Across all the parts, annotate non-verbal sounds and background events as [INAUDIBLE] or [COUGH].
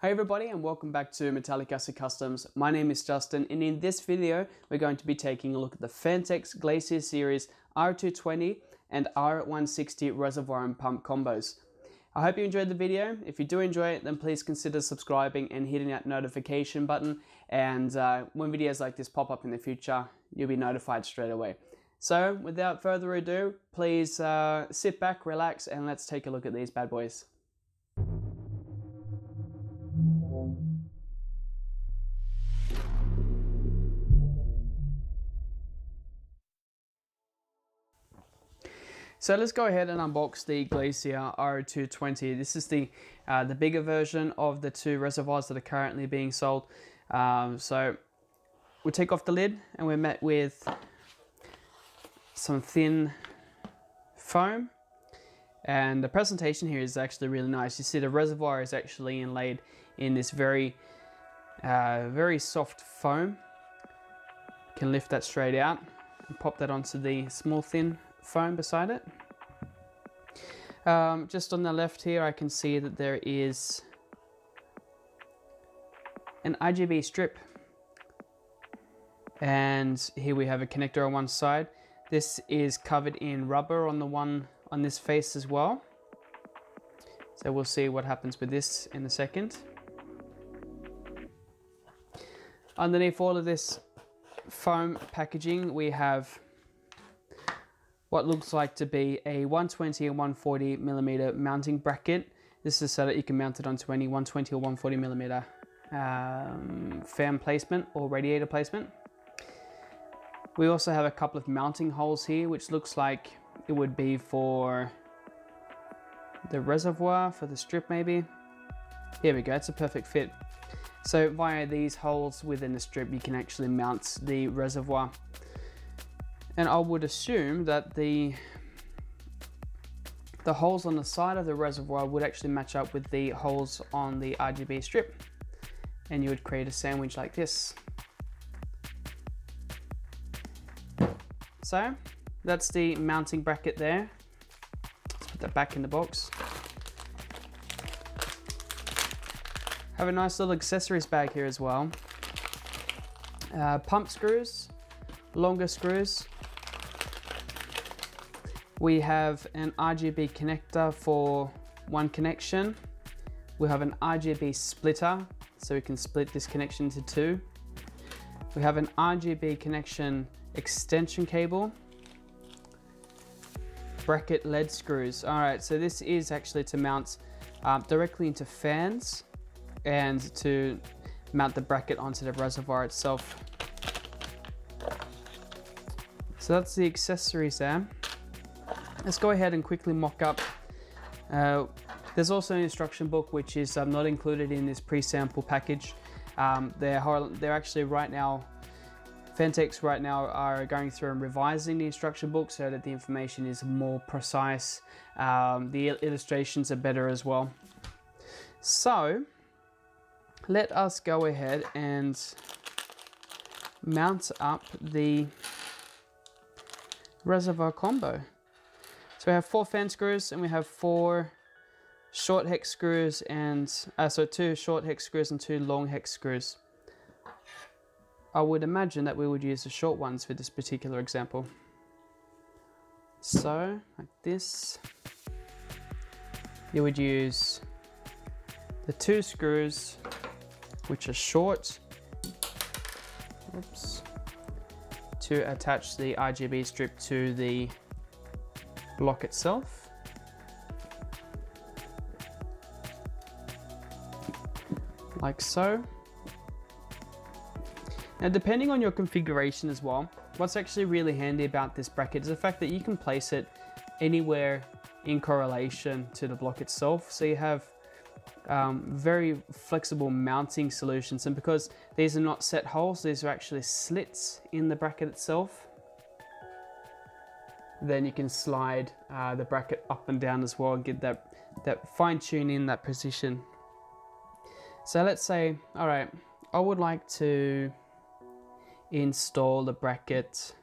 Hi everybody and welcome back to Metallic Acid Customs. My name is Justin and in this video we're going to be taking a look at the Phanteks Glacier Series R220 and R160 reservoir and pump combos. I hope you enjoyed the video. If you do enjoy it then please consider subscribing and hitting that notification button and uh, when videos like this pop up in the future you'll be notified straight away. So without further ado please uh, sit back, relax and let's take a look at these bad boys. So let's go ahead and unbox the Glacier R220. This is the, uh, the bigger version of the two reservoirs that are currently being sold. Um, so we take off the lid and we're met with some thin foam. And the presentation here is actually really nice. You see the reservoir is actually inlaid in this very, uh, very soft foam. You can lift that straight out and pop that onto the small thin foam beside it. Um, just on the left here, I can see that there is an RGB strip. And here we have a connector on one side. This is covered in rubber on the one on this face as well. So we'll see what happens with this in a second. Underneath all of this foam packaging, we have what looks like to be a 120 and 140 millimeter mounting bracket. This is so that you can mount it onto any 120 or 140 millimeter um, fan placement or radiator placement. We also have a couple of mounting holes here, which looks like it would be for the reservoir, for the strip maybe. Here we go, it's a perfect fit. So via these holes within the strip, you can actually mount the reservoir and I would assume that the the holes on the side of the reservoir would actually match up with the holes on the RGB strip. And you would create a sandwich like this. So that's the mounting bracket there. Let's put that back in the box. Have a nice little accessories bag here as well. Uh, pump screws, longer screws, we have an RGB connector for one connection. We have an RGB splitter, so we can split this connection into two. We have an RGB connection extension cable. Bracket LED screws. All right, so this is actually to mount uh, directly into fans and to mount the bracket onto the reservoir itself. So that's the accessories there. Let's go ahead and quickly mock up. Uh, there's also an instruction book which is um, not included in this pre-sample package. Um, they're, they're actually right now, Phanteks right now are going through and revising the instruction book so that the information is more precise. Um, the illustrations are better as well. So let us go ahead and mount up the reservoir combo. So we have four fan screws and we have four short hex screws and, uh, so two short hex screws and two long hex screws. I would imagine that we would use the short ones for this particular example. So, like this, you would use the two screws, which are short, oops, to attach the RGB strip to the block itself. Like so. Now depending on your configuration as well, what's actually really handy about this bracket is the fact that you can place it anywhere in correlation to the block itself. So you have um, very flexible mounting solutions and because these are not set holes, these are actually slits in the bracket itself then you can slide uh, the bracket up and down as well and get that, that fine tune in that position. So let's say, all right, I would like to install the bracket.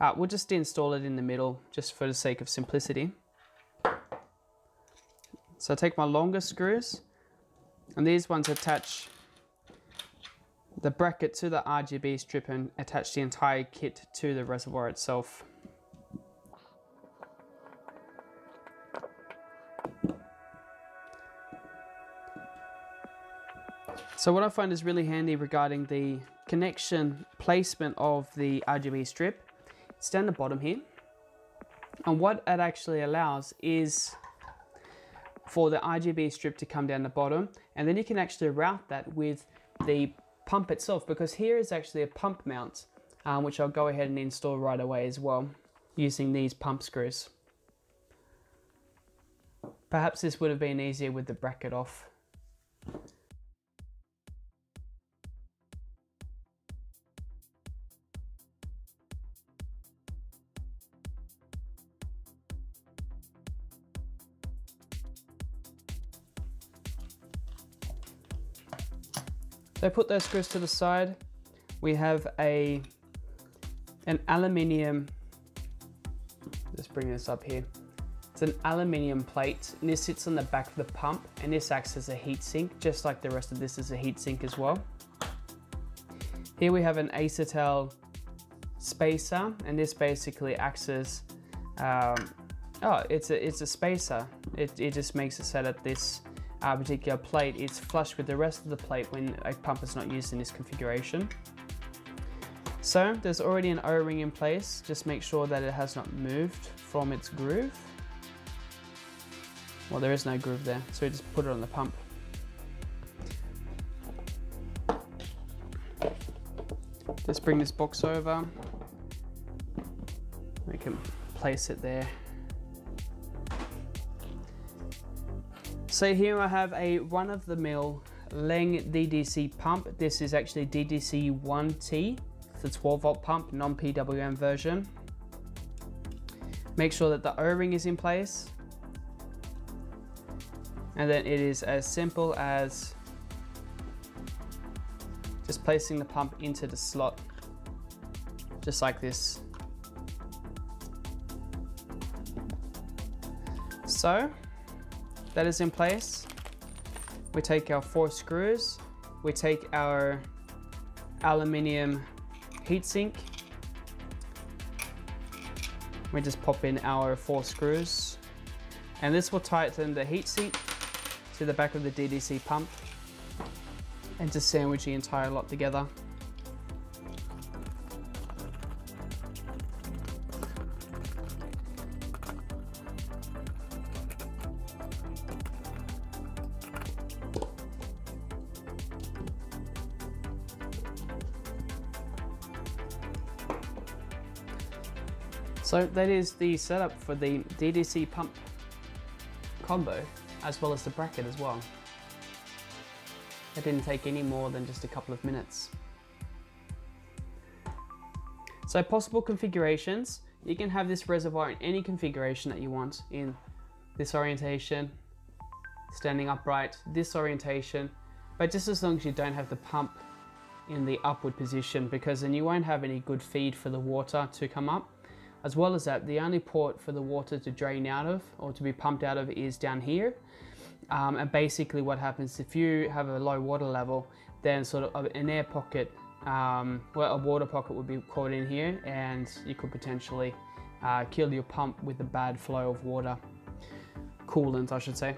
Uh, we'll just install it in the middle just for the sake of simplicity. So I take my longer screws And these ones attach the bracket to the RGB strip and attach the entire kit to the reservoir itself. So what I find is really handy regarding the connection placement of the RGB strip, it's down the bottom here. And what it actually allows is for the RGB strip to come down the bottom and then you can actually route that with the pump itself because here is actually a pump mount um, which I'll go ahead and install right away as well using these pump screws. Perhaps this would have been easier with the bracket off. So put those screws to the side. We have a an aluminium, let's bring this up here. It's an aluminium plate and this sits on the back of the pump and this acts as a heat sink, just like the rest of this is a heat sink as well. Here we have an acetal spacer and this basically acts as, um, oh, it's a, it's a spacer. It, it just makes it so that this uh, particular plate is flush with the rest of the plate when a pump is not used in this configuration. So there's already an O-ring in place, just make sure that it has not moved from its groove. Well, there is no groove there, so we just put it on the pump. Just bring this box over. We can place it there So here I have a run-of-the-mill Laing DDC pump. This is actually DDC 1T, the 12 volt pump, non-PWM version. Make sure that the O-ring is in place. And then it is as simple as just placing the pump into the slot, just like this. So that is in place. We take our four screws, we take our aluminium heatsink, we just pop in our four screws and this will tighten the heatsink to the back of the DDC pump and just sandwich the entire lot together. So that is the setup for the DDC pump combo, as well as the bracket as well. It didn't take any more than just a couple of minutes. So possible configurations, you can have this reservoir in any configuration that you want in this orientation, standing upright, this orientation, but just as long as you don't have the pump in the upward position because then you won't have any good feed for the water to come up. As well as that, the only port for the water to drain out of or to be pumped out of is down here. Um, and basically what happens if you have a low water level, then sort of an air pocket, um, well, a water pocket would be caught in here and you could potentially uh, kill your pump with a bad flow of water. Coolant, I should say.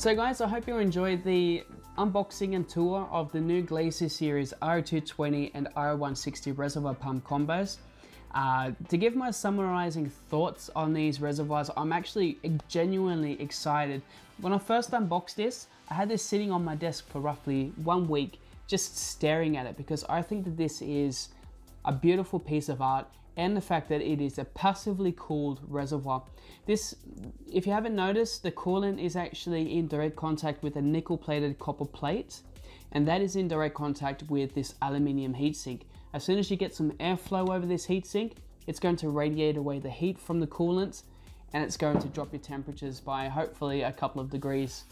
So guys, I hope you enjoyed the unboxing and tour of the new Glacier Series R220 and R160 reservoir pump combos. Uh, to give my summarizing thoughts on these reservoirs, I'm actually genuinely excited. When I first unboxed this, I had this sitting on my desk for roughly one week, just staring at it because I think that this is a beautiful piece of art and the fact that it is a passively cooled reservoir. This, if you haven't noticed, the coolant is actually in direct contact with a nickel plated copper plate and that is in direct contact with this aluminium heatsink. As soon as you get some airflow over this heatsink, it's going to radiate away the heat from the coolant and it's going to drop your temperatures by hopefully a couple of degrees.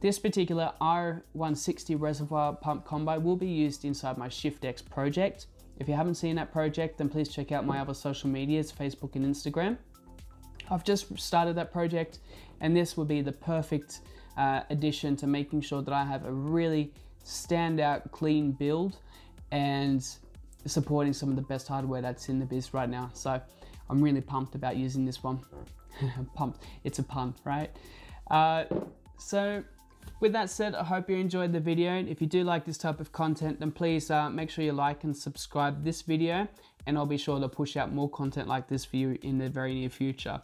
This particular R160 reservoir pump combo will be used inside my ShiftX project. If you haven't seen that project, then please check out my other social medias, Facebook and Instagram. I've just started that project and this will be the perfect uh, addition to making sure that I have a really standout clean build and supporting some of the best hardware that's in the biz right now. So I'm really pumped about using this one. [LAUGHS] pumped, it's a pun, right? Uh, so with that said, I hope you enjoyed the video. If you do like this type of content, then please uh, make sure you like and subscribe this video and I'll be sure to push out more content like this for you in the very near future.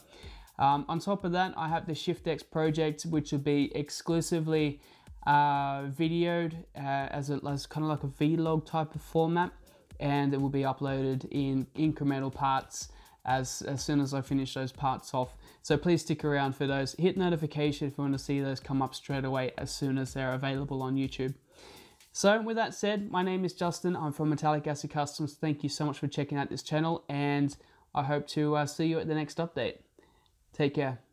Um, on top of that, I have the ShiftX project, which will be exclusively uh, videoed uh, as, a, as kind of like a vlog type of format and it will be uploaded in incremental parts as, as soon as I finish those parts off. So please stick around for those. Hit notification if you want to see those come up straight away as soon as they're available on YouTube. So with that said, my name is Justin. I'm from Metallic Acid Customs. Thank you so much for checking out this channel and I hope to uh, see you at the next update. Take care.